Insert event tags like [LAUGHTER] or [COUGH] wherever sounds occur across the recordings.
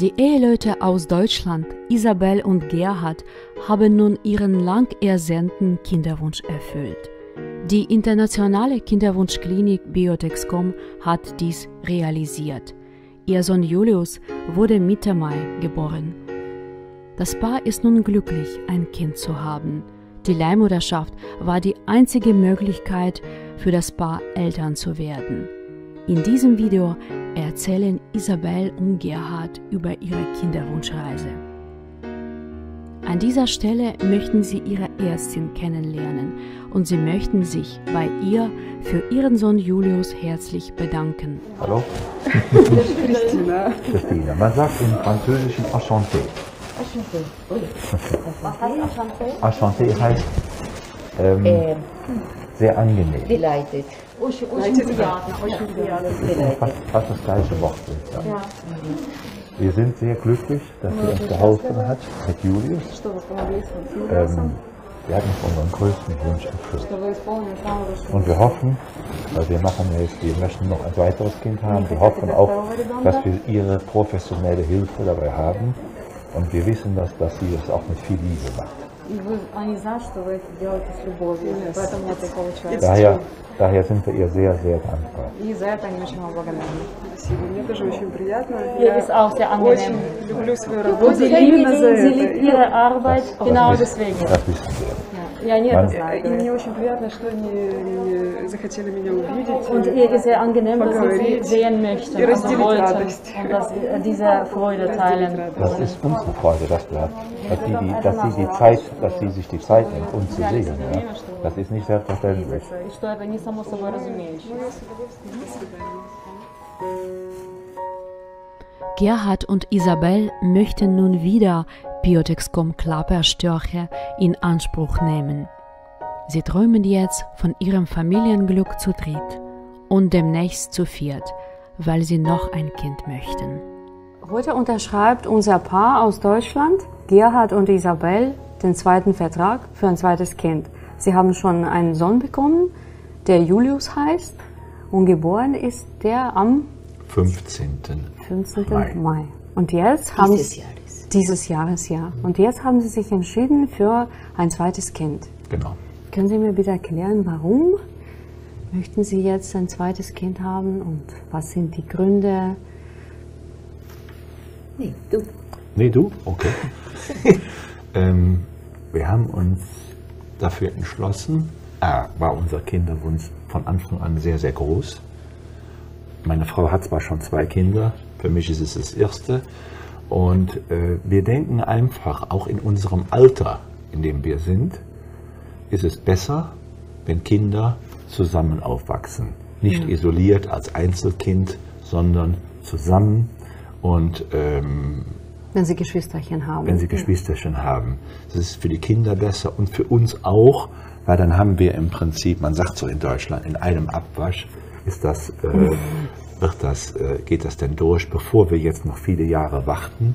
Die Eheleute aus Deutschland, Isabel und Gerhard, haben nun ihren lang ersehnten Kinderwunsch erfüllt. Die internationale Kinderwunschklinik Biotexcom hat dies realisiert. Ihr Sohn Julius wurde Mitte Mai geboren. Das Paar ist nun glücklich, ein Kind zu haben. Die Leihmutterschaft war die einzige Möglichkeit für das Paar Eltern zu werden. In diesem Video erzählen Isabel und Gerhard über ihre Kinderwunschreise. An dieser Stelle möchten sie ihre Ärztin kennenlernen und sie möchten sich bei ihr für ihren Sohn Julius herzlich bedanken. Hallo? Christina. Christina. Man sagt im Französischen Enchanté. Enchanté heißt ähm, Ähm, sehr angenehm. delighted. Fast das gleiche Wortbild. Ja. Wir sind sehr glücklich, dass sie uns geholfen hat mit Julius. Ähm, wir hatten unseren größten Wunsch erfüllt. Und wir hoffen, weil wir machen jetzt, wir möchten noch ein weiteres Kind haben. Wir hoffen auch, dass wir ihre professionelle Hilfe dabei haben. Und wir wissen, dass, dass sie das auch mit viel Liebe macht. И вы, они знают, что вы это делаете с любовью, поэтому это и получается. Daher, daher sind wir ihr sehr, sehr dankbar. И за это они очень вам благодарны. Спасибо, мне тоже очень приятно. Я очень люблю свою работу. именно за это. ihre Arbeit genau deswegen. das wissen wir. Ja, они Man- это знают. И мне очень приятно, что они э, захотели меня увидеть. Und и ihr ist sehr angenehm, dass sie sie Поговорить. sehen möchten, Ihr also разделить wollten радость. und dass sie diese Freude teilen. Das ist unsere Freude, dass, wir, dass, sie die, dass, sie die Zeit, dass sie sich die Zeit nimmt, uns zu sehen. Ja? Das ist nicht selbstverständlich. И что это не само собой разумеющееся. Gerhard und Isabel möchten nun wieder Biotexcom Klapperstörche in Anspruch nehmen. Sie träumen jetzt von ihrem Familienglück zu dritt und demnächst zu viert, weil sie noch ein Kind möchten. Heute unterschreibt unser Paar aus Deutschland, Gerhard und Isabel, den zweiten Vertrag für ein zweites Kind. Sie haben schon einen Sohn bekommen, der Julius heißt und geboren ist der am 15. 15. Mai. Mai. Und jetzt haben Dieses Sie, Jahres. dieses Jahres, ja. Und jetzt haben Sie sich entschieden für ein zweites Kind. Genau. Können Sie mir bitte erklären, warum möchten Sie jetzt ein zweites Kind haben und was sind die Gründe? Nee, du. Nee, du? Okay. [LAUGHS] ähm, wir haben uns dafür entschlossen, A, war unser Kinderwunsch von Anfang an sehr, sehr groß. Meine Frau hat zwar schon zwei Kinder, für mich ist es das erste. Und äh, wir denken einfach, auch in unserem Alter, in dem wir sind, ist es besser, wenn Kinder zusammen aufwachsen. Nicht isoliert als Einzelkind, sondern zusammen und ähm, Wenn Sie Geschwisterchen haben. wenn sie Geschwisterchen haben. Das ist für die Kinder besser und für uns auch, weil dann haben wir im Prinzip, man sagt so in Deutschland, in einem Abwasch ist das, äh, wird das, äh, geht das denn durch, bevor wir jetzt noch viele Jahre warten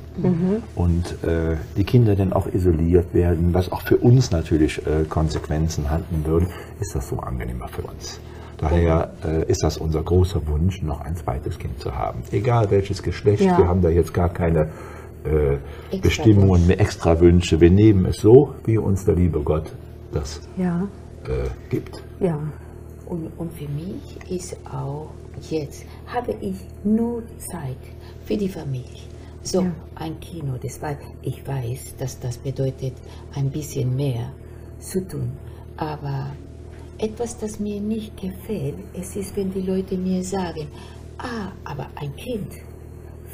und äh, die Kinder dann auch isoliert werden, was auch für uns natürlich äh, Konsequenzen halten würde, ist das so angenehmer für uns. Daher äh, ist das unser großer Wunsch, noch ein zweites Kind zu haben. Egal welches Geschlecht, Ja. wir haben da jetzt gar keine äh, Extra Bestimmungen, mehr extra Wünsche. Wir nehmen es so, wie uns der liebe Gott das Ja, äh, gibt. ja. Und, und für mich ist auch jetzt, habe ich nur Zeit für die Familie. So, Ja. ein Kino, das war, ich weiß, dass das bedeutet, ein bisschen mehr zu tun. Aber etwas, das mir nicht gefällt, es ist, wenn die Leute mir sagen, ah, aber ein Kind,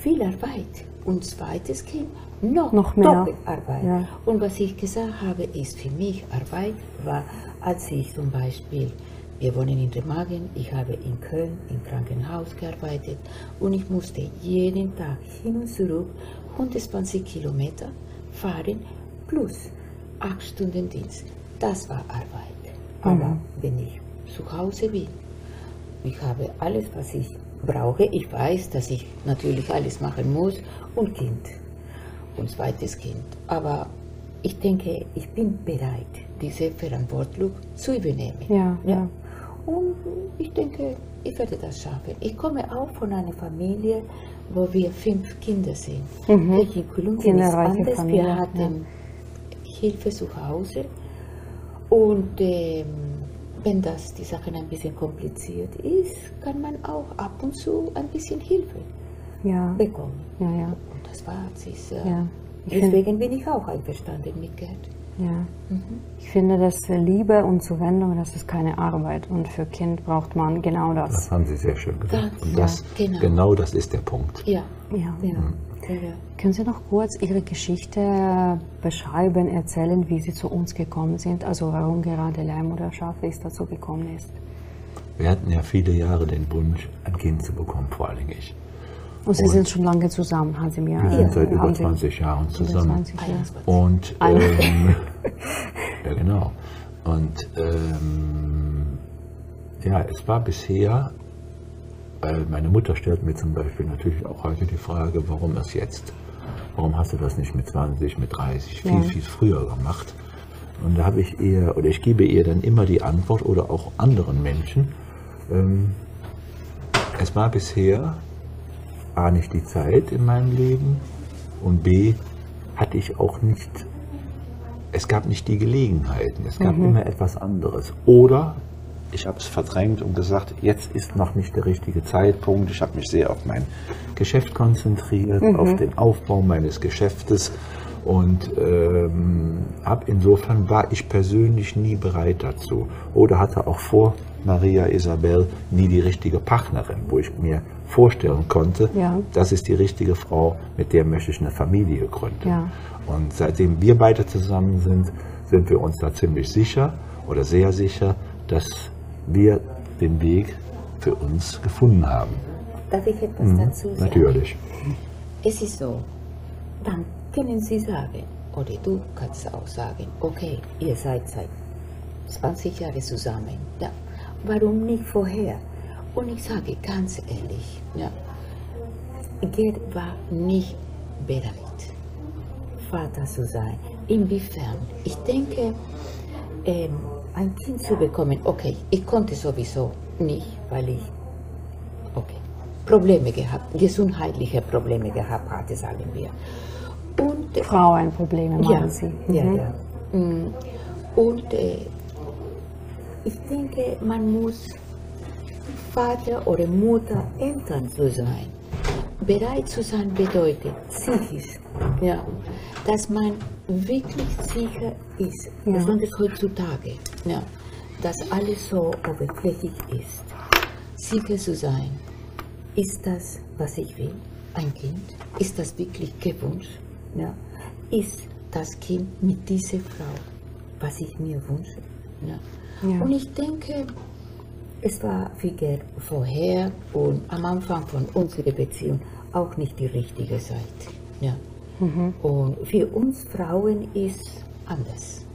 viel Arbeit und zweites Kind, noch, Noch mehr. Doppelarbeit. Ja. Und was ich gesagt habe, ist für mich Arbeit war, als ich zum Beispiel, wir wohnen in Remagen, ich habe in Köln im Krankenhaus gearbeitet und ich musste jeden Tag hin und zurück 120 Kilometer fahren plus 8 Stunden Dienst. Das war Arbeit. Aber wenn ich zu Hause bin, ich habe alles, was ich brauche. Ich weiß, dass ich natürlich alles machen muss und Kind und zweites Kind. Aber ich denke, ich bin bereit, diese Verantwortung zu übernehmen. Ja, ja. Und ich denke, ich werde das schaffen. Ich komme auch von einer Familie, wo wir fünf Kinder sind. Mhm. Hier in Kolumbien ist anders. Familie, Wir hatten Hilfe zu Hause und ähm, wenn das die Sache ein bisschen kompliziert ist, kann man auch ab und zu ein bisschen Hilfe Ja, bekommen. ja, ja. Und das war es. Äh, Ja. Deswegen bin ich auch einverstanden mit Geld. Ja. Ich finde, dass Liebe und Zuwendung, das ist keine Arbeit. Und für Kind braucht man genau Das das. haben Sie sehr schön gesagt. Ganz, Und das, ja, genau. genau das ist der Punkt. Ja, Ja. ja. ja. Können Sie noch kurz Ihre Geschichte beschreiben, erzählen, wie Sie zu uns gekommen sind? Also warum gerade Leihmutterschaft es dazu gekommen ist? Wir hatten ja viele Jahre den Wunsch, ein Kind zu bekommen, vor allen Dingen ich. Und Sie Und- sind schon lange zusammen, haben Sie mir Wir sind seit über haben Sie- 20 Jahren zusammen. 20 Jahre. 21. Und ähm, [LAUGHS] ja genau. Und ähm, ja, es war bisher, weil meine Mutter stellt mir zum Beispiel natürlich auch heute die Frage, warum das jetzt? Warum hast du das nicht mit 20, mit 30, viel, Ja. viel früher gemacht? Und da habe ich ihr, oder ich gebe ihr dann immer die Antwort oder auch anderen Menschen, ähm, es war bisher A nicht die Zeit in meinem Leben und B hatte ich auch nicht, es gab nicht die Gelegenheiten, es gab immer etwas anderes. Oder ich habe es verdrängt und gesagt, jetzt ist noch nicht der richtige Zeitpunkt. Ich habe mich sehr auf mein Geschäft konzentriert, auf den Aufbau meines Geschäftes und ähm, hab insofern war ich persönlich nie bereit dazu oder hatte auch vor Maria Isabel nie die richtige Partnerin, wo ich mir vorstellen konnte, Ja. das ist die richtige Frau, mit der möchte ich eine Familie gründen. Ja. Und seitdem wir beide zusammen sind, sind wir uns da ziemlich sicher oder sehr sicher, dass wir den Weg für uns gefunden haben. Darf ich etwas dazu sagen? Natürlich. Es ist so, dann können Sie sagen, oder du kannst auch sagen, okay, ihr seid seit 20 Jahren zusammen. Ja, warum nicht vorher? Und ich sage ganz ehrlich, ja, Gerd war nicht bereit, Vater zu sein. Inwiefern? Ich denke, ähm, ein Kind zu bekommen, okay, ich konnte sowieso nicht, weil ich okay, Probleme gehabt, gesundheitliche Probleme gehabt hatte, sagen wir. Und äh, Frauenprobleme, meinen ja, Sie? ja, Mhm. ja. Mm, Und äh, ich denke, man muss Vater oder Mutter, Eltern zu sein. Bereit zu sein bedeutet psychisch, ja, dass man wirklich sicher ist, Ja. besonders heutzutage, ja, dass alles so oberflächlich ist. Sicher zu sein, ist das, was ich will, ein Kind? Ist das wirklich gewünscht? Ja. Ist das Kind mit dieser Frau, was ich mir wünsche? Ja. Ja. Und ich denke, es war Gerd vorher und am Anfang von unserer Beziehung auch nicht die richtige Zeit. Ja. Und für uns Frauen ist anders.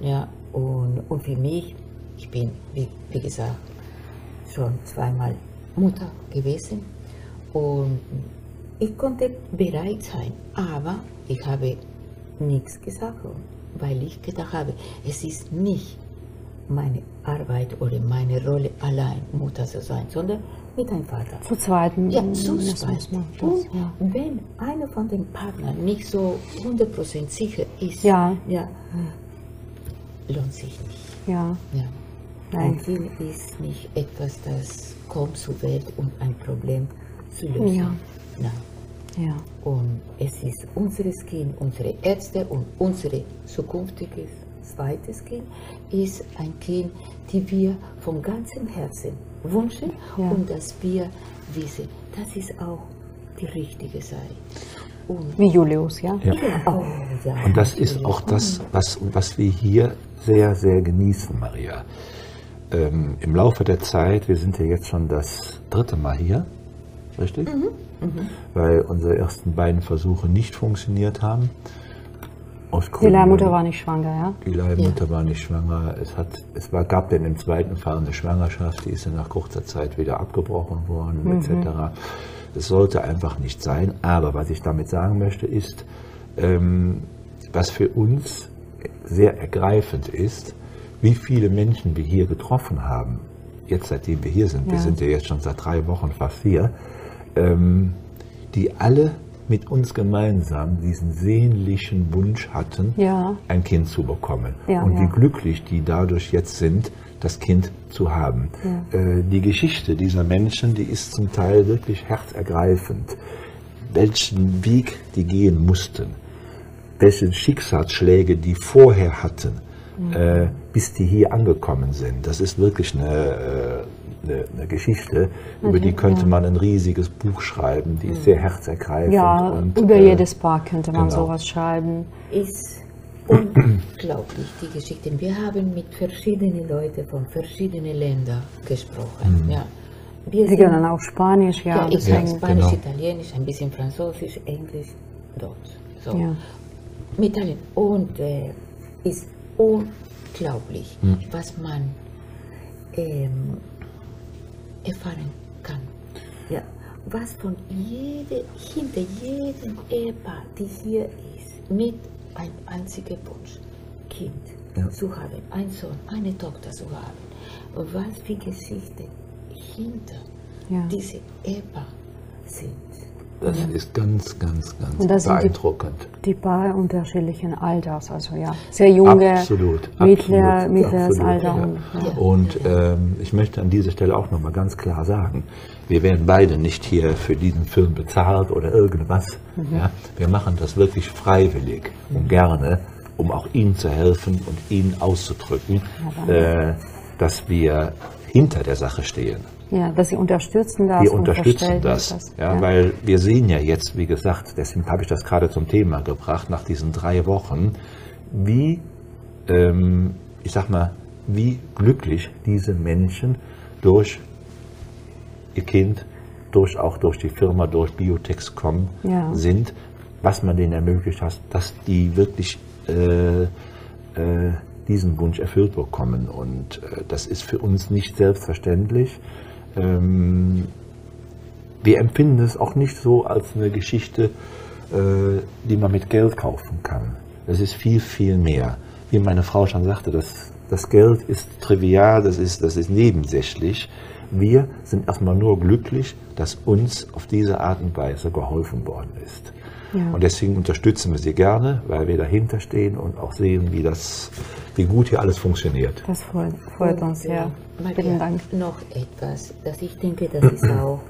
Ja, und, und für mich, ich bin, wie, wie gesagt, schon zweimal Mutter gewesen und ich konnte bereit sein, aber ich habe nichts gesagt, weil ich gedacht habe, es ist nicht meine Arbeit oder meine Rolle allein Mutter zu sein, sondern mit einem Vater. Zu zweiten. Ja, zu zweit. Und ja. wenn einer von den Partnern nicht so 100% sicher ist, Ja. ja, lohnt sich nicht. Ja, Ja. Nein. Ein Kind ist nicht etwas, das kommt zur Welt, um ein Problem zu lösen. Ja. Nein. Ja. Und es ist unseres Kind, unsere Ärzte und unser zukünftiges zweites Kind ist ein Kind, die wir von ganzem Herzen wünschen Ja. und dass wir wissen, das ist auch die richtige Zeit. Und Wie Julius, ja? Ja. oh, ja, Und das ist auch das, was, was wir hier sehr, sehr genießen, Maria. Ähm, Im Laufe der Zeit, wir sind ja jetzt schon das dritte Mal hier, richtig? Weil unsere ersten beiden Versuche nicht funktioniert haben. Aus Die Leihmutter war nicht schwanger, ja? Die Leihmutter war nicht schwanger. Es, hat, es war, gab dann im zweiten Fall eine Schwangerschaft, die ist dann nach kurzer Zeit wieder abgebrochen worden, etc. Es sollte einfach nicht sein. Aber was ich damit sagen möchte, ist, ähm, was für uns sehr ergreifend ist, wie viele Menschen wir hier getroffen haben, jetzt seitdem wir hier sind, wir Ja. sind ja jetzt schon seit drei Wochen fast hier, ähm, die alle mit uns gemeinsam diesen sehnlichen Wunsch hatten, Ja. ein Kind zu bekommen. Ja, und ja. wie glücklich die dadurch jetzt sind, das Kind zu haben. Äh, die Geschichte dieser Menschen, die ist zum Teil wirklich herzergreifend. Welchen Weg die gehen mussten, welche Schicksalsschläge die vorher hatten, äh, bis die hier angekommen sind. Das ist wirklich eine, äh, eine, eine Geschichte, über die könnte man ein riesiges Buch schreiben, die ist sehr herzergreifend. Ja, und, über äh, jedes Paar könnte man genau. sowas schreiben. ist [CLEARS THROAT] unglaublich, die Geschichten. Wir haben mit verschiedenen Leuten von verschiedenen Ländern gesprochen. Ja. Wir Sie können auch Spanisch, ja. ja, ich kann Spanisch, genau. Italienisch, ein bisschen Französisch, Englisch, Deutsch. So. Ja. Mit allen. Und äh, ist unglaublich, was man ähm, erfahren kann. Ja. Was von jede, hinter jedem Ehepaar, die hier ist, mit einem einzigen Wunsch, Kind Ja. zu haben, einen Sohn, eine Tochter zu haben. Und was für Geschichten hinter Ja. diese Ehepaar sind. Das ist ganz, ganz, ganz Und das sind die- beeindruckend. Die Paare unterschiedlichen Alters, also ja, sehr junge, Absolut, mittler, absolut, mittleres absolut, Alter. ja. Und, ja. Und ähm, ich möchte an dieser Stelle auch nochmal ganz klar sagen, wir werden beide nicht hier für diesen Film bezahlt oder irgendwas. Mhm. Ja? Wir machen das wirklich freiwillig und gerne, um auch Ihnen zu helfen und Ihnen auszudrücken, äh, dass wir hinter der Sache stehen. Ja, dass sie unterstützen das. Wir unterstützen verstehen das, ja, weil wir sehen ja jetzt, wie gesagt, deswegen habe ich das gerade zum Thema gebracht, nach diesen drei Wochen, wie, ähm, ich sag mal, wie glücklich diese Menschen durch ihr Kind, durch auch durch die Firma, durch Biotexcom Ja. sind, was man denen ermöglicht hat, dass die wirklich äh, äh, diesen Wunsch erfüllt bekommen. Und äh, das ist für uns nicht selbstverständlich. Ähm, wir empfinden es auch nicht so als eine Geschichte, äh, die man mit Geld kaufen kann. Es ist viel, viel mehr. Wie meine Frau schon sagte, das, das Geld ist trivial, das ist, das ist nebensächlich. Wir sind erstmal nur glücklich, dass uns auf diese Art und Weise geholfen worden ist. Ja. Und deswegen unterstützen wir sie gerne, weil wir dahinter stehen und auch sehen, wie, das, wie gut hier alles funktioniert. Das freut, freut uns Und, sehr. äh, Maria, Vielen Dank. Noch etwas, das ich denke, das ist [CLEARS THROAT] auch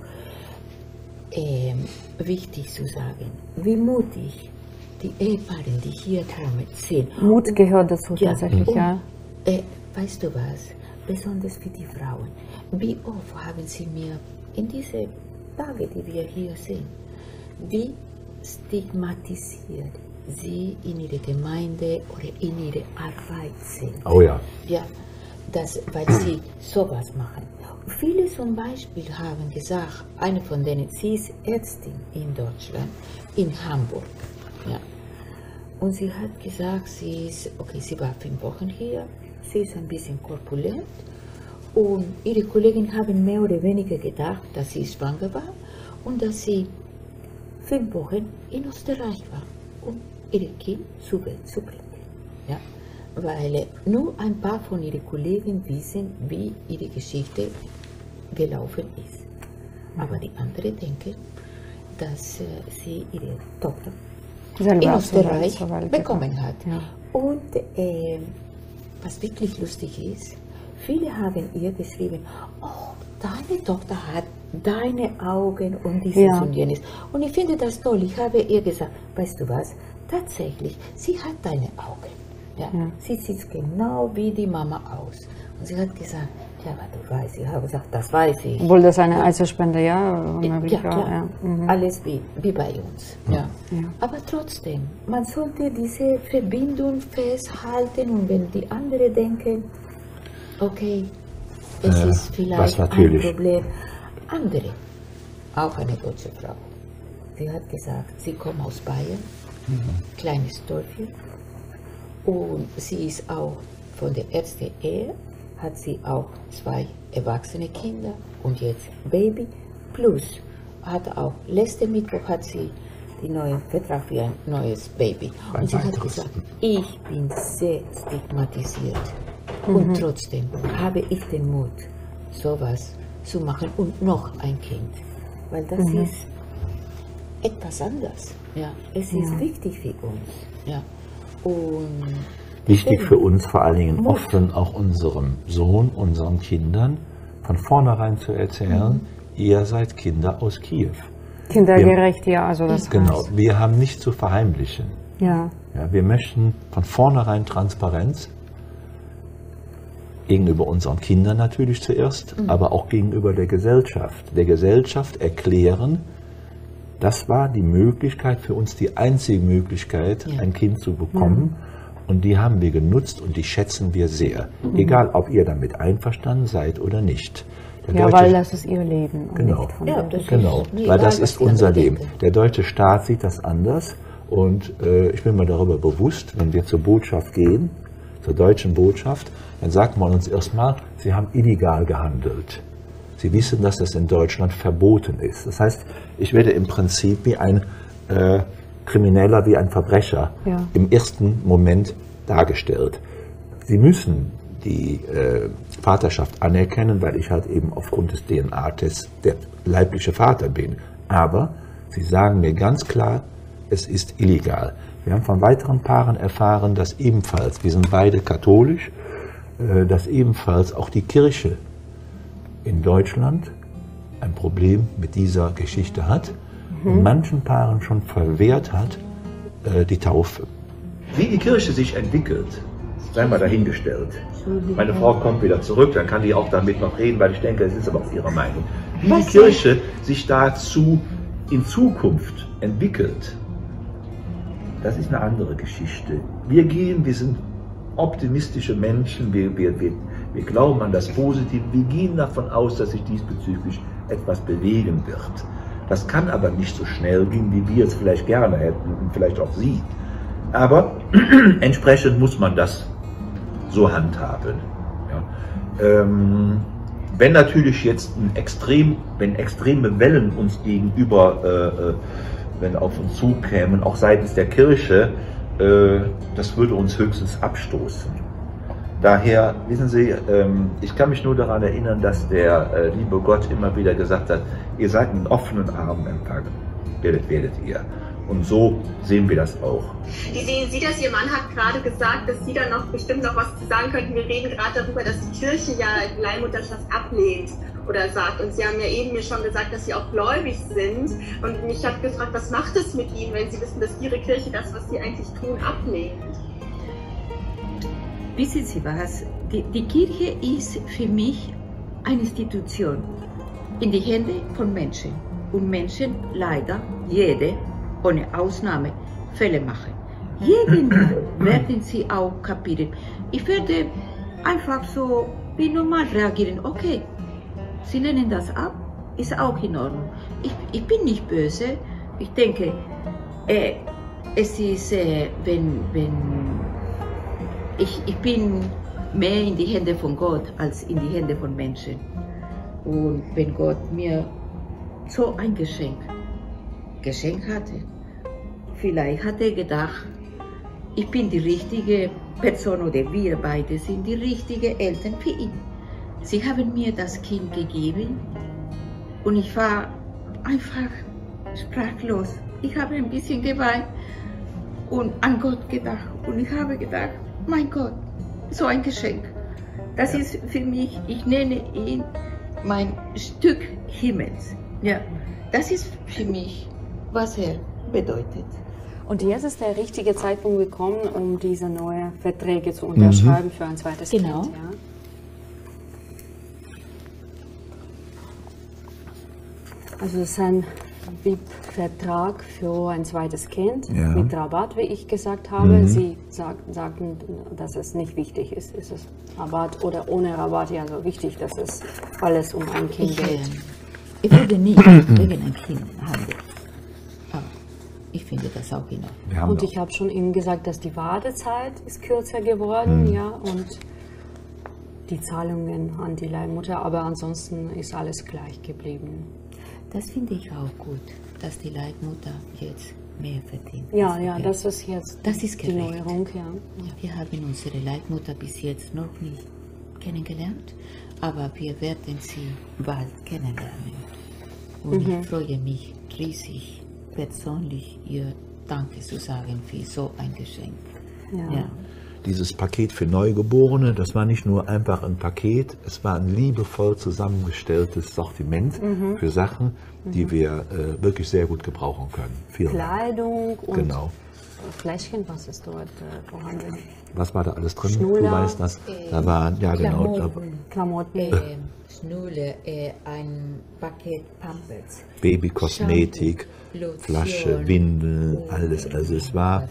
ähm, wichtig zu sagen. Wie mutig die Ehepaare, die hier kommen, sind. Mut gehört dazu Ja, tatsächlich, und, ja. Äh, weißt du was? Besonders für die Frauen. Wie oft haben sie mir in diese Tage, die wir hier sind, wie stigmatisiert sie in ihrer Gemeinde oder in ihrer Arbeit sind? Oh ja. Ja, das, weil sie sowas machen. Viele zum Beispiel haben gesagt, eine von denen, sie ist Ärztin in Deutschland, in Hamburg. Ja. Und sie hat gesagt, sie ist, okay, sie war fünf Wochen hier, sie ist ein bisschen korpulent und ihre Kollegen haben mehr oder weniger gedacht, dass sie schwanger war und dass sie fünf Wochen in Österreich war, um ihr Kind zur Welt zu bringen. Ja? Weil äh, nur ein paar von ihren Kollegen wissen, wie ihre Geschichte gelaufen ist. Aber die anderen denken, dass äh, sie ihre Tochter Selber in Österreich bekommen hat. Ja. Und ähm, was wirklich lustig ist, viele haben ihr geschrieben, oh, deine Tochter hat deine Augen und dieses Ja. und jenes. Und ich finde das toll. Ich habe ihr gesagt, weißt du was, tatsächlich, sie hat deine Augen. Ja? Ja. Sie sieht genau wie die Mama aus. Und sie hat gesagt, ja, aber du weißt, ich habe gesagt, das weiß ich. Obwohl das eine Eizellspende, ja, Ja, klar. Ja. Mhm. Alles wie, wie bei uns. Ja. Ja. Aber trotzdem, man sollte diese Verbindung festhalten und wenn die anderen denken, okay, es Äh, ist vielleicht ein natürlich- Problem. Andere, auch eine deutsche Frau, sie hat gesagt, sie kommt aus Bayern, kleines Dörfchen, und sie ist auch von der ersten Ehe, hat sie auch zwei erwachsene Kinder und jetzt Baby, plus hat auch letzte Mittwoch hat sie die neue Vertrag für ein neues Baby. Ein Und sie hat gesagt, ich bin sehr stigmatisiert. Und trotzdem habe ich den Mut, sowas zu machen und noch ein Kind. Weil das ist etwas anders. Ja, es ist wichtig für uns. Ja. Und Wichtig für uns vor allen Dingen offen auch unserem Sohn, unseren Kindern von vornherein zu erzählen, ihr seid Kinder aus Kiew. Kindergerecht, ja, also das Genau, heißt. wir haben nichts zu verheimlichen. Ja. Ja, wir möchten von vornherein Transparenz gegenüber unseren Kindern natürlich zuerst, aber auch gegenüber der Gesellschaft. Der Gesellschaft erklären, das war die Möglichkeit für uns, die einzige Möglichkeit, Ja. ein Kind zu bekommen. Und die haben wir genutzt und die schätzen wir sehr. Egal, ob ihr damit einverstanden seid oder nicht. Der Ja, deutsche- weil das ist ihr Leben Genau. Ja, das ist Genau, mir weil das ist unser Leben. Der deutsche Staat sieht das anders und äh, ich bin mir darüber bewusst, wenn wir zur Botschaft gehen, zur deutschen Botschaft, dann sagt man uns erstmal, sie haben illegal gehandelt. Sie wissen, dass das in Deutschland verboten ist. Das heißt, ich werde im Prinzip wie ein äh, Krimineller, wie ein Verbrecher Ja. im ersten Moment dargestellt. Sie müssen die äh, Vaterschaft anerkennen, weil ich halt eben aufgrund des DNA-Tests der leibliche Vater bin. Aber sie sagen mir ganz klar, es ist illegal. Wir haben von weiteren Paaren erfahren, dass ebenfalls, wir sind beide katholisch, äh, dass ebenfalls auch die Kirche in Deutschland ein Problem mit dieser Geschichte hat und manchen Paaren schon verwehrt hat, äh, die Taufe. Wie die Kirche sich entwickelt, sei mal dahingestellt. Meine Frau kommt wieder zurück, dann kann die auch damit noch reden, weil ich denke, es ist aber auch ihre Meinung. Wie die Kirche sich dazu in Zukunft entwickelt, das ist eine andere Geschichte. Wir gehen, wir sind optimistische Menschen, wir, wir, wir, wir glauben an das Positive, wir gehen davon aus, dass sich diesbezüglich etwas bewegen wird. Das kann aber nicht so schnell gehen, wie wir es vielleicht gerne hätten und vielleicht auch Sie. Aber [CLEARS THROAT] entsprechend muss man das so handhaben. Ja. Ähm, wenn natürlich jetzt ein extrem, wenn extreme Wellen uns gegenüber, äh, äh, wenn auf uns zukämen, auch seitens der Kirche, äh, das würde uns höchstens abstoßen. Daher, wissen Sie, ähm, ich kann mich nur daran erinnern, dass der äh, liebe Gott immer wieder gesagt hat, ihr seid mit offenen Armen empfangen, werdet, werdet ihr. Und so sehen wir das auch. Wie sehen Sie das? Ihr Mann hat gerade gesagt, dass Sie da noch bestimmt noch was zu sagen könnten. Wir reden gerade darüber, dass die Kirche ja Leihmutterschaft ablehnt oder sagt. Und Sie haben ja eben mir schon gesagt, dass Sie auch gläubig sind. Und mich hat gefragt, was macht es mit Ihnen, wenn Sie wissen, dass Ihre Kirche das, was Sie eigentlich tun, ablehnt? Wissen Sie was? Die, die Kirche ist für mich eine Institution in die Hände von Menschen. Und Menschen leider, jede, ohne Ausnahme, Fälle machen. Jeden [CLEARS THROAT] werden sie auch kapieren. Ich werde einfach so wie normal reagieren. Okay, sie lehnen das ab, ist auch in Ordnung. Ich, ich bin nicht böse. Ich denke, äh, es ist, äh, wenn, wenn ich, ich bin mehr in die Hände von Gott als in die Hände von Menschen. Und wenn Gott mir so ein Geschenk geschenkt hatte, vielleicht hat er gedacht, ich bin die richtige Person oder wir beide sind die richtigen Eltern für ihn. Sie haben mir das Kind gegeben und ich war einfach sprachlos. Ich habe ein bisschen geweint und an Gott gedacht und ich habe gedacht, mein Gott, so ein Geschenk. Das ist für mich, ich nenne ihn mein Stück Himmels. Ja, das ist für mich, was er bedeutet. Und jetzt ist der richtige Zeitpunkt gekommen, um diese neuen Verträge zu unterschreiben für ein zweites Genau. Kind. Ja? Also es ist ein VIP-Vertrag für ein zweites Kind Ja. mit Rabatt, wie ich gesagt habe. Sie sag, sagten, dass es nicht wichtig ist, ist es Rabatt oder ohne Rabatt. Ja, so wichtig, dass es alles um ein Kind Ich, äh, geht. ich würde nicht [CLEARS THROAT] wegen ein Kind handeln. Aber ich finde das auch in Ordnung. Und ich habe schon Ihnen gesagt, dass die Wartezeit ist kürzer geworden, ja, und die Zahlungen an die Leihmutter, aber ansonsten ist alles gleich geblieben. Das finde ich auch gut, dass die Leitmutter jetzt mehr verdient. Ja, ja, das ist jetzt Das ist die. Neuerung, ja. Ja, wir haben unsere Leitmutter bis jetzt noch nicht kennengelernt, aber wir werden sie bald kennenlernen. Und ich freue mich riesig, persönlich ihr Danke zu sagen für so ein Geschenk. Ja. Dieses Paket für Neugeborene, das war nicht nur einfach ein Paket, es war ein liebevoll zusammengestelltes Sortiment für Sachen, die wir äh, wirklich sehr gut gebrauchen können. Vielen Dank. Kleidung und Genau. Fläschchen, was ist dort äh, vorhanden? Was war da alles drin? Schnuller, du weißt das. Da war, ja genau, Klamotten. Äh, Schnulle, äh, ein Paket Pampers. Babykosmetik, Flasche, Windeln, und, alles. Also es war, noch?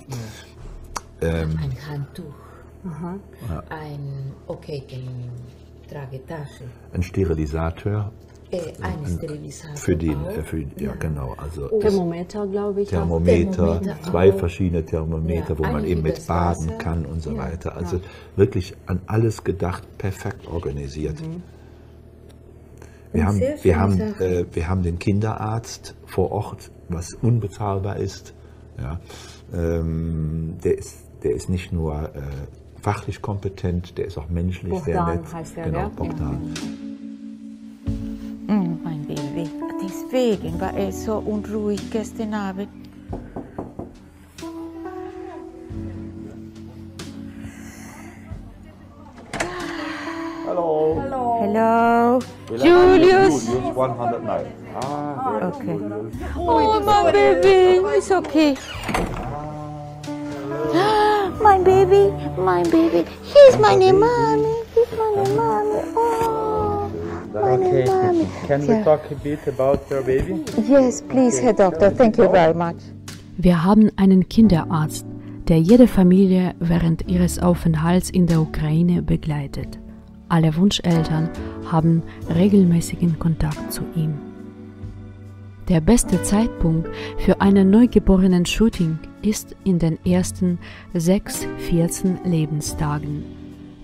Ähm, ein Handtuch, ein, okay, die Tragetasche, ein Sterilisator äh, ein Sterilisator für den, äh, für, ja genau, also Thermometer, glaube ich. Thermometer, Thermometer zwei auch. verschiedene Thermometer, Ja, wo man eben mit baden Wasser. kann und so Ja, weiter. Also wirklich an alles gedacht, perfekt organisiert. Wir Und haben, wir, haben, äh, wir haben den Kinderarzt vor Ort, was unbezahlbar ist. Ja. Ähm, der, ist der ist nicht nur äh, fachlich kompetent, der ist auch menschlich sehr Bogdan nett. heißt er, genau, gell? Bogdan. Mm, mein Baby. Deswegen war er so unruhig gestern Abend. Hallo. Hello. Julius. 109. Ah, Okay. Oh, my baby. It's okay. My baby, my baby. He's my new mommy. He's my new mommy. Oh, mommy. Can we talk a bit about your baby? Yes, please, Herr Doctor. Thank you very much. Wir haben einen Kinderarzt, der jede Familie während ihres Aufenthalts in der Ukraine begleitet. Alle Wunscheltern haben regelmäßigen Kontakt zu ihm. Der beste Zeitpunkt für einen neugeborenen Shooting ist in den ersten 6, 14 Lebenstagen.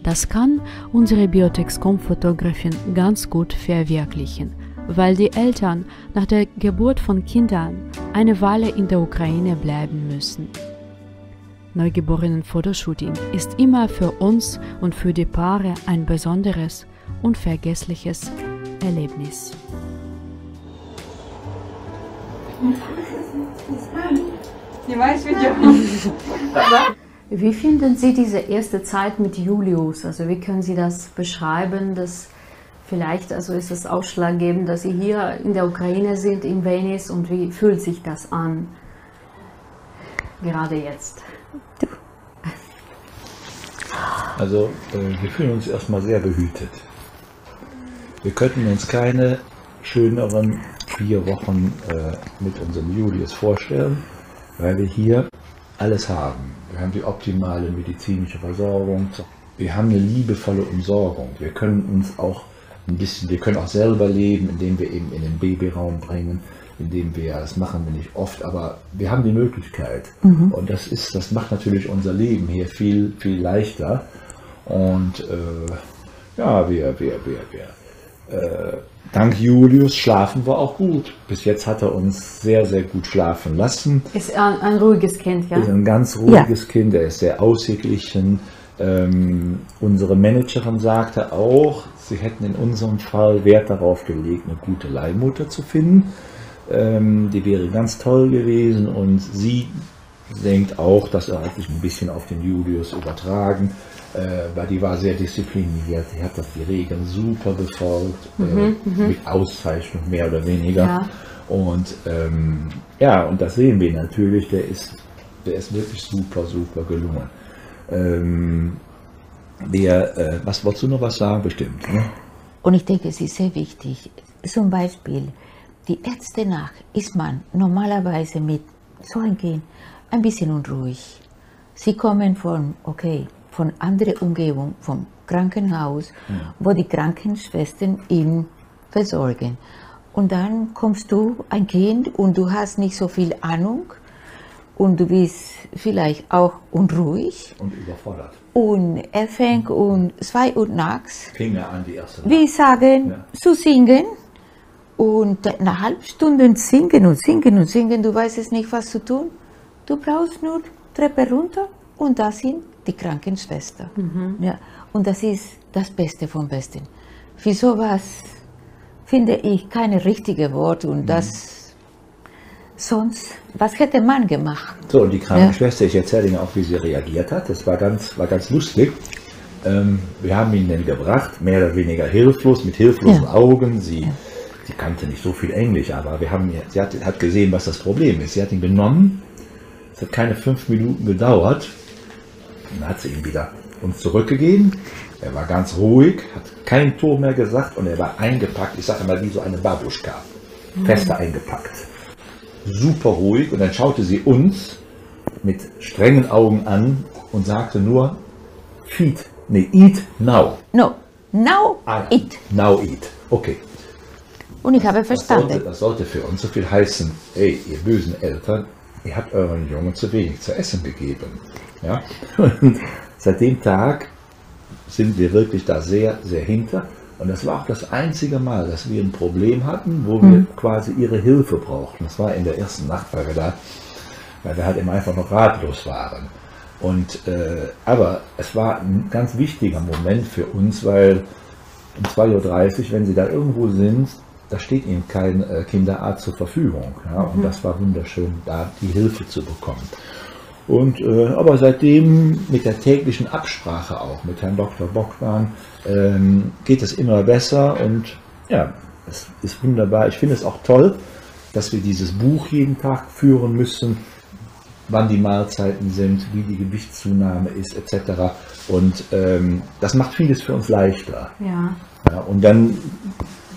Das kann unsere Biotexcom-Fotografin ganz gut verwirklichen, weil die Eltern nach der Geburt von Kindern eine Weile in der Ukraine bleiben müssen. Neugeborenen-Fotoshooting ist immer für uns und für die Paare ein besonderes, unvergessliches Erlebnis. [LAUGHS] Wie finden Sie diese erste Zeit mit Julius? Also wie können Sie das beschreiben? Dass vielleicht also ist es ausschlaggebend, dass Sie hier in der Ukraine sind, in Venice und wie fühlt sich das an? Gerade jetzt. Also äh, wir fühlen uns erstmal sehr behütet. Wir könnten uns keine schöneren vier Wochen äh, mit unserem Julius vorstellen, weil wir hier alles haben. Wir haben die optimale medizinische Versorgung. Wir haben eine liebevolle Umsorgung. Wir können uns auch ein bisschen, wir können auch selber leben, indem wir eben in den Babyraum bringen, indem wir, das machen wir nicht oft, aber wir haben die Möglichkeit. Und das ist, das macht natürlich unser Leben hier viel, viel leichter. Und äh, ja, wir, wir, wir, wir. Äh, dank Julius schlafen wir auch gut. Bis jetzt hat er uns sehr, sehr gut schlafen lassen. Ist ein, ein ruhiges Kind, ja? Ist ein ganz ruhiges Kind, er ist sehr ausgeglichen. Ähm, unsere Managerin sagte auch, sie hätten in unserem Fall Wert darauf gelegt, eine gute Leihmutter zu finden. Ähm, die wäre ganz toll gewesen und sie denkt auch, dass er hat sich ein bisschen auf den Julius übertragen, äh, weil die war sehr diszipliniert, sie hat das die Regeln super befolgt, äh, mit Auszeichnung mehr oder weniger. Ja. Und ähm, ja, und das sehen wir natürlich, der ist, der ist wirklich super, super gelungen. Ähm, der, äh, was wolltest du noch was sagen? Bestimmt. Ne? Und ich denke, es ist sehr wichtig. Zum Beispiel, die erste Nacht ist man normalerweise mit so einem Kind ein bisschen unruhig. Sie kommen von, okay, von anderer Umgebung, vom Krankenhaus, wo die Krankenschwestern ihn versorgen. Und dann kommst du, ein Kind, und du hast nicht so viel Ahnung und du bist vielleicht auch unruhig. Und überfordert. Und er fängt um zwei Uhr nachts Finger an die erste wir sagen, Ja. zu singen und eine halbe Stunde singen und singen und singen, du weißt es nicht, was zu tun. Du brauchst nur Treppe runter und da sind die Krankenschwester. Ja. Und das ist das Beste vom Besten. Für sowas finde ich keine richtige Wort und das sonst, was hätte man gemacht? So, und die Krankenschwester, ich erzähle Ihnen auch, wie sie reagiert hat. Das war ganz, war ganz lustig. Ähm, wir haben ihn dann gebracht, mehr oder weniger hilflos, mit hilflosen Ja. Augen. Sie, sie kannte nicht so viel Englisch, aber wir haben, ihr- sie hat, hat gesehen, was das Problem ist. Sie hat ihn genommen. Es hat keine fünf Minuten gedauert. Dann hat sie ihn wieder uns zurückgegeben. Er war ganz ruhig, hat kein Tor mehr gesagt und er war eingepackt. Ich sage mal wie so eine Babuschka. Fester eingepackt. Super ruhig und dann schaute sie uns mit strengen Augen an und sagte nur, feed, nee, eat now. No, now Ah, it. Now eat. Okay. Und ich habe Das sollte, verstanden. das sollte für uns so viel heißen, ey, ihr bösen Eltern, ihr habt euren Jungen zu wenig zu essen gegeben. Ja? Und seit dem Tag sind wir wirklich da sehr, sehr hinter. Und das war auch das einzige Mal, dass wir ein Problem hatten, wo wir Mhm. quasi ihre Hilfe brauchten. Das war in der ersten Nacht, weil wir da, weil wir halt immer einfach noch ratlos waren. Und, äh, aber es war ein ganz wichtiger Moment für uns, weil um 2.30 Uhr, wenn sie da irgendwo sind, da steht ihnen kein äh, Kinderarzt zur Verfügung. Ja? Und Mhm. das war wunderschön, da die Hilfe zu bekommen. Und, äh, aber seitdem mit der täglichen Absprache auch mit Herrn Dr. Bogdan ähm, geht es immer besser und ja, es ist wunderbar. Ich finde es auch toll, dass wir dieses Buch jeden Tag führen müssen, wann die Mahlzeiten sind, wie die Gewichtszunahme ist etc. Und ähm, das macht vieles für uns leichter. Ja. Ja, und dann,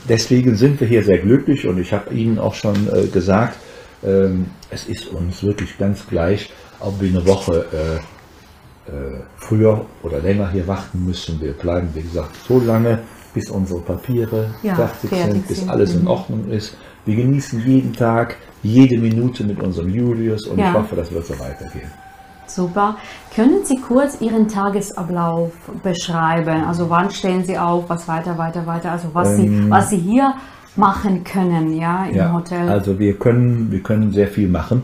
deswegen sind wir hier sehr glücklich und ich habe Ihnen auch schon äh, gesagt, ähm, es ist uns wirklich ganz gleich, ob wir eine Woche äh, äh, früher oder länger hier warten müssen. Wir bleiben, wie gesagt, so lange, bis unsere Papiere Ja, fertig, fertig sind, bis sind. alles in Mhm. Ordnung ist. Wir genießen jeden Tag, jede Minute mit unserem Julius und Ja. ich hoffe, das wird so weitergehen. Super. Können Sie kurz Ihren Tagesablauf beschreiben? Also wann stehen Sie auf, was weiter, weiter, weiter? Also was, Sie, Ähm, was Sie hier machen können, ja, im Ja, Hotel. Also wir können, wir können sehr viel machen.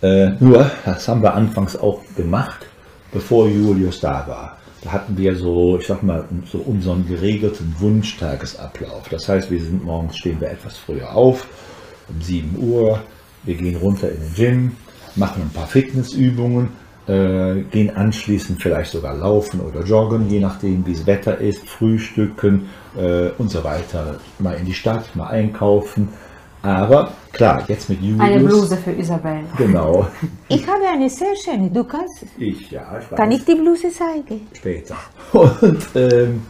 Äh, nur, das haben wir anfangs auch gemacht, bevor Julius da war. Da hatten wir so, ich sag mal, so unseren geregelten Wunschtagesablauf. Das heißt, wir sind morgens stehen wir etwas früher auf, um 7 Uhr. Wir gehen runter in den Gym, machen ein paar Fitnessübungen, äh, gehen anschließend vielleicht sogar laufen oder joggen, je nachdem, wie das Wetter ist, frühstücken äh, und so weiter. Mal in die Stadt, mal einkaufen. Aber klar, jetzt mit Julius. Eine Bluse für Isabel. Genau. [LAUGHS] Ich habe eine sehr schöne, du kannst. Ich, ja, ich. Kann ich die Bluse zeigen? Später. [LAUGHS] Und, ähm,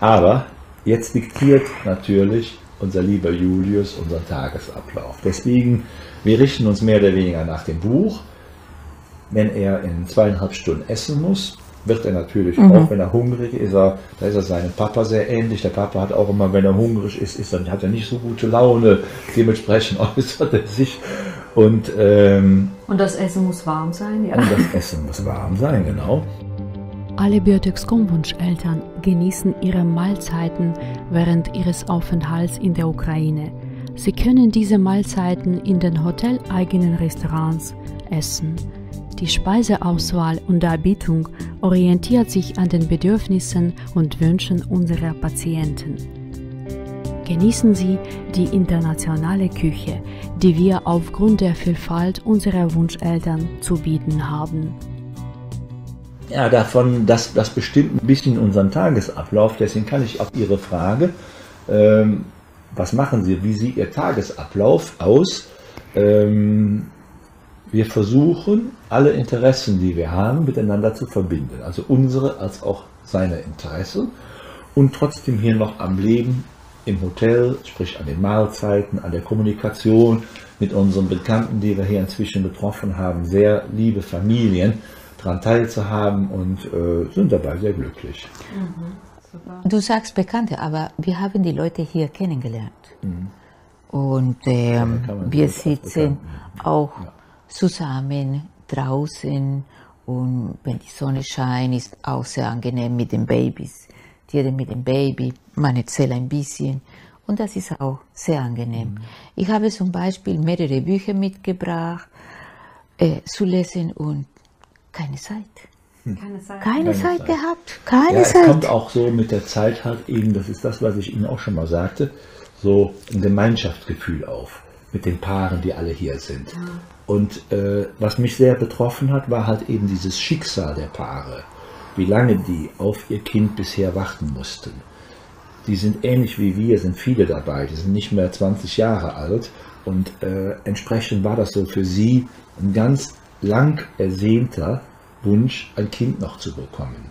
aber jetzt diktiert natürlich unser lieber Julius unseren Tagesablauf. Deswegen, wir richten uns mehr oder weniger nach dem Buch. Wenn er in zweieinhalb Stunden essen muss, wird er natürlich Mhm. auch, wenn er hungrig ist, er, da ist er seinem Papa sehr ähnlich. Der Papa hat auch immer, wenn er hungrig ist, ist dann, hat er nicht so gute Laune. Dementsprechend [LAUGHS] äußert er sich. Und, ähm, Und das Essen muss warm sein, ja. und das Essen muss warm sein, genau. Alle Biotex-Wunscheltern genießen ihre Mahlzeiten während ihres Aufenthalts in der Ukraine. Sie können diese Mahlzeiten in den hoteleigenen Restaurants essen. Die Speiseauswahl und Darbietung orientiert sich an den Bedürfnissen und Wünschen unserer Patienten. Genießen Sie die internationale Küche, die wir aufgrund der Vielfalt unserer Wunscheltern zu bieten haben. Ja, davon, das, das bestimmt ein bisschen unseren Tagesablauf. Deswegen kann ich auf Ihre Frage, ähm, was machen Sie, wie sieht Ihr Tagesablauf aus? Ähm, wir versuchen, alle Interessen, die wir haben, miteinander zu verbinden. Also unsere als auch seine Interessen. Und trotzdem hier noch am Leben im Hotel, sprich an den Mahlzeiten, an der Kommunikation mit unseren Bekannten, die wir hier inzwischen betroffen haben, sehr liebe Familien, daran teilzuhaben und äh, sind dabei sehr glücklich. Du sagst Bekannte, aber wir haben die Leute hier kennengelernt. Mhm. Und ähm, man wir sitzen auch zusammen draußen und wenn die Sonne scheint, ist auch sehr angenehm mit den Babys. Die reden mit dem Baby, man erzählt ein bisschen und das ist auch sehr angenehm. Ich habe zum Beispiel mehrere Bücher mitgebracht äh, zu lesen und keine Zeit. Keine Zeit. Keine, Keine Zeit Zeit. gehabt. Keine ja, es Zeit. kommt auch so mit der Zeit halt eben, das ist das, was ich Ihnen auch schon mal sagte, so ein Gemeinschaftsgefühl auf mit den Paaren, die alle hier sind. Und äh, was mich sehr betroffen hat, war halt eben dieses Schicksal der Paare, wie lange die auf ihr Kind bisher warten mussten. Die sind ähnlich wie wir, sind viele dabei, die sind nicht mehr 20 Jahre alt und äh, entsprechend war das so für sie ein ganz lang ersehnter Wunsch, ein Kind noch zu bekommen.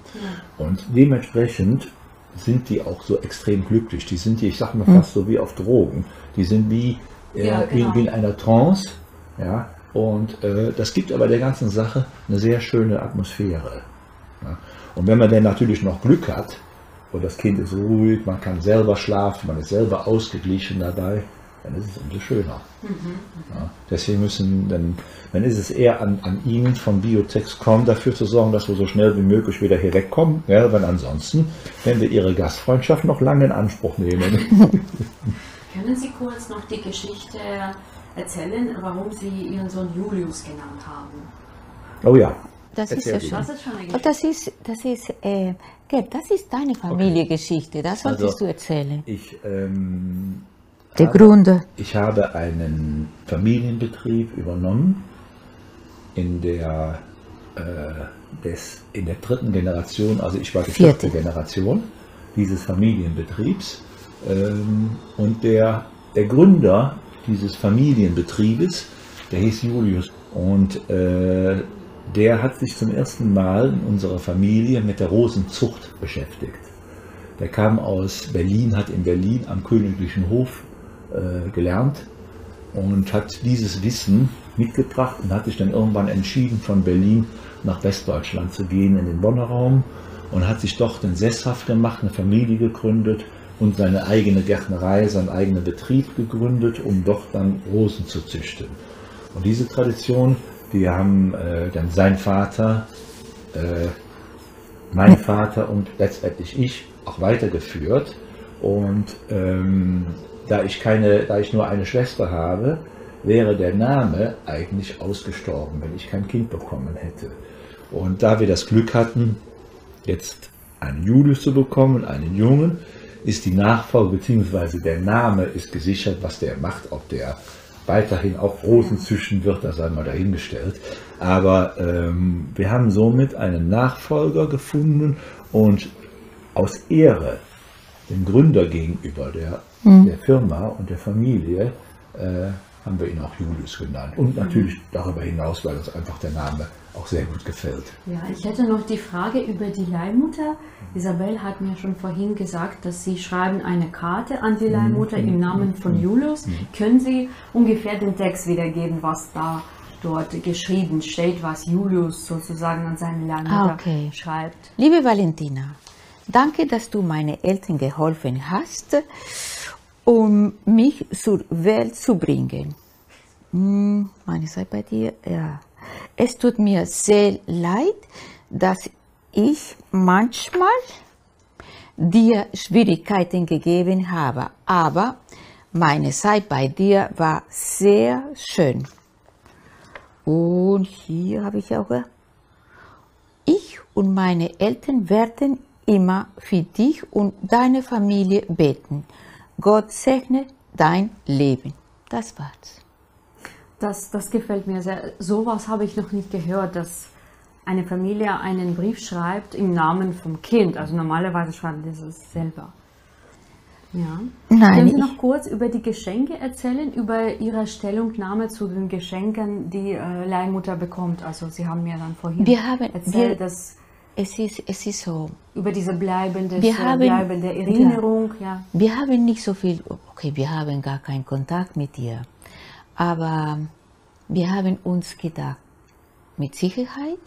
Und dementsprechend sind die auch so extrem glücklich. Die sind, die, ich sag mal fast so wie auf Drogen. Die sind wie, Ja, genau. wie in einer Trance. Ja, und äh, das gibt aber der ganzen Sache eine sehr schöne Atmosphäre. Ja. Und wenn man dann natürlich noch Glück hat, und das Kind ist ruhig, man kann selber schlafen, man ist selber ausgeglichen dabei, dann ist es umso schöner. Ja, deswegen müssen, dann, dann ist es eher an, an Ihnen von Biotexcom dafür zu sorgen, dass wir so schnell wie möglich wieder hier wegkommen, ja, weil ansonsten werden wir Ihre Gastfreundschaft noch lange in Anspruch nehmen. [LAUGHS] Können Sie kurz noch die Geschichte erzählen, warum Sie Ihren Sohn Julius genannt haben? oh ja, Das ist ja schon. Das ist schon eine Oh, das ist, das ist, äh, Gerd, das ist deine Familiengeschichte. Das solltest Also- du erzählen. ich, ähm, Der habe- Gründer. Ich habe einen Familienbetrieb übernommen in der, äh, des, in der dritten Generation, also ich war die Vierte. vierte Generation dieses Familienbetriebs. Ähm, und der, der Gründer dieses Familienbetriebes, der hieß Julius. Und äh, der hat sich zum ersten Mal in unserer Familie mit der Rosenzucht beschäftigt. Der kam aus Berlin, hat in Berlin am Königlichen Hof äh, gelernt und hat dieses Wissen mitgebracht und hat sich dann irgendwann entschieden, von Berlin nach Westdeutschland zu gehen, in den Bonner Raum und hat sich dort dann sesshaft gemacht, eine Familie gegründet und seine eigene Gärtnerei, seinen eigenen Betrieb gegründet, um dort dann Rosen zu züchten. Und diese Tradition, die haben äh, dann sein Vater, äh, mein [LAUGHS] Vater und letztendlich ich auch weitergeführt. Und ähm, da ich keine, da ich nur eine Schwester habe, wäre der Name eigentlich ausgestorben, wenn ich kein Kind bekommen hätte. Und da wir das Glück hatten, jetzt einen Julius zu bekommen, einen Jungen, ist die Nachfolge bzw. der Name ist gesichert, was der macht, ob der weiterhin auch Rosen züchten wird, das sei mal dahingestellt. Aber ähm, wir haben somit einen Nachfolger gefunden und aus Ehre dem Gründer gegenüber der, der Firma und der Familie äh, haben wir ihn auch Julius genannt. Und natürlich darüber hinaus, weil uns einfach der Name auch sehr gut gefällt. Ja, ich hätte noch die Frage über die Leihmutter. Isabel hat mir schon vorhin gesagt, dass Sie schreiben eine Karte an die Leihmutter im Namen von Julius. Können Sie ungefähr den Text wiedergeben, was da dort geschrieben steht, was Julius sozusagen an seine Leihmutter Ah, okay. schreibt? Liebe Valentina, danke, dass du meine Eltern geholfen hast, um mich zur Welt zu bringen. Hm, meine Zeit bei dir, ja. Es tut mir sehr leid, dass ich manchmal dir Schwierigkeiten gegeben habe, aber meine Zeit bei dir war sehr schön. Und hier habe ich auch äh, ich und meine Eltern werden immer für dich und deine Familie beten. Gott segne dein Leben. Das war's. Das, das gefällt mir sehr. Sowas habe ich noch nicht gehört, dass eine Familie einen Brief schreibt im Namen vom Kind. Also normalerweise schreiben die es selber. Ja. Nein, Können Sie noch kurz über die Geschenke erzählen, über Ihre Stellungnahme zu den Geschenken, die äh, Leihmutter bekommt? Also Sie haben mir dann vorhin Wir haben- erzählt, wir- dass Es ist, es ist so. über diese bleibende, Wir haben- bleibende Erinnerung, ja. Wir haben nicht so viel, okay, wir haben gar keinen Kontakt mit dir, aber wir haben uns gedacht, mit Sicherheit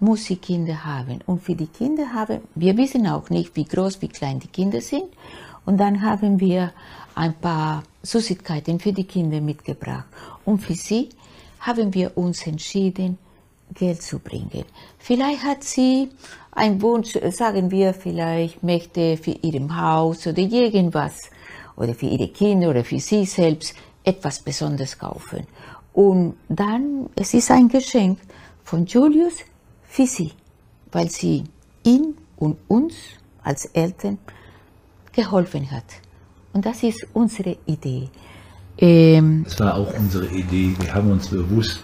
muss sie Kinder haben. Und für die Kinder haben, wir wissen auch nicht, wie groß, wie klein die Kinder sind. Und dann haben wir ein paar Süßigkeiten für die Kinder mitgebracht. Und für sie haben wir uns entschieden, Geld zu bringen. Vielleicht hat sie einen Wunsch, sagen wir, vielleicht möchte für ihrem Haus oder irgendwas oder für ihre Kinder oder für sie selbst etwas Besonderes kaufen. Und dann, es ist ein Geschenk von Julius für sie. weil sie ihn und uns als Eltern geholfen hat. Und das ist unsere Idee. Ähm, Das war auch unsere Idee. Wir haben uns bewusst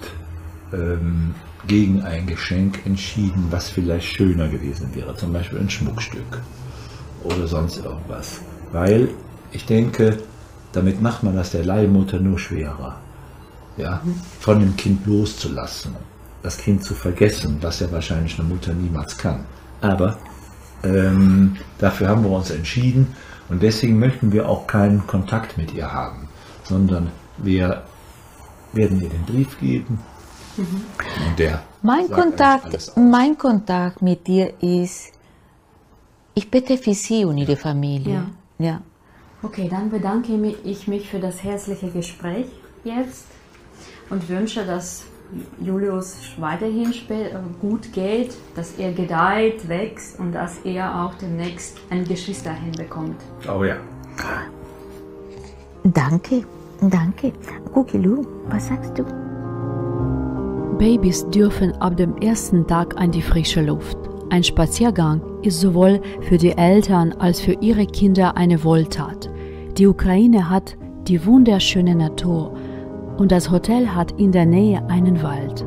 ähm, gegen ein Geschenk entschieden, was vielleicht schöner gewesen wäre. Zum Beispiel ein Schmuckstück oder sonst irgendwas. Weil ich denke, damit macht man das der Leihmutter nur schwerer. Ja, von dem Kind loszulassen, das Kind zu vergessen, was ja wahrscheinlich eine Mutter niemals kann. Aber ähm, dafür haben wir uns entschieden und deswegen möchten wir auch keinen Kontakt mit ihr haben, sondern wir werden ihr den Brief geben und der mein, Kontakt, mein Kontakt mit dir ist, ich bete für sie und ihre Familie. Ja. Ja. Okay, dann bedanke ich mich für das herzliche Gespräch jetzt und wünsche, dass Julius weiterhin äh, gut geht, dass er gedeiht, wächst und dass er auch demnächst ein Geschwister hinbekommt. Oh ja. Danke, danke. Gugilu, was sagst du? Babys dürfen ab dem ersten Tag an die frische Luft. Ein Spaziergang ist sowohl für die Eltern als für ihre Kinder eine Wohltat. Die Ukraine hat die wunderschöne Natur und das Hotel hat in der Nähe einen Wald.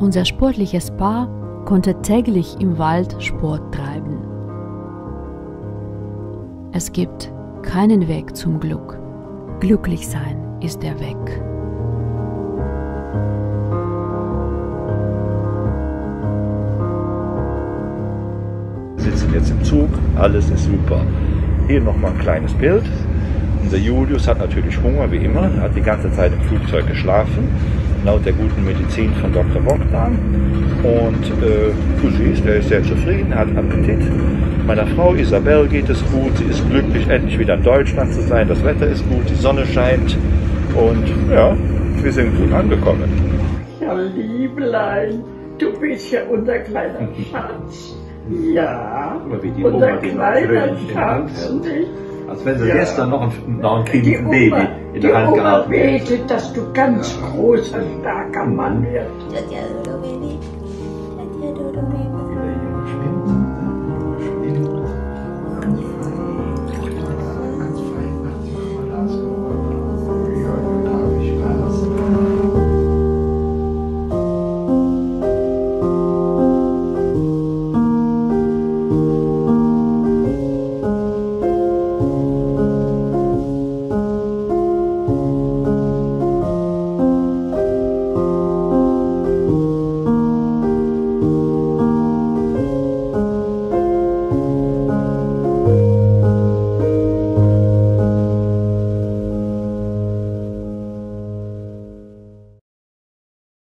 Unser sportliches Paar konnte täglich im Wald Sport treiben. Es gibt keinen Weg zum Glück. Glücklich sein ist der Weg. Sitzen jetzt im Zug, alles ist super. Hier nochmal ein kleines Bild. Unser Julius hat natürlich Hunger, wie immer, hat die ganze Zeit im Flugzeug geschlafen, laut der guten Medizin von Dr. Bogdan. Und äh, du siehst, er ist sehr zufrieden, hat Appetit. Meiner Frau Isabel geht es gut, sie ist glücklich, endlich wieder in Deutschland zu sein. Das Wetter ist gut, die Sonne scheint und ja, wir sind gut angekommen. Ja, Lieblein, du bist ja unser kleiner [LAUGHS] Schatz. Ja, Guck mal, wie die Oma den fröhlich in der Hand hält. Als wenn sie Ja. gestern noch ein, noch ein Kind, Die ein Baby Oma, in die der Hand Oma gehalten hätte. betet, dass du ganz großer, starker Mann wirst.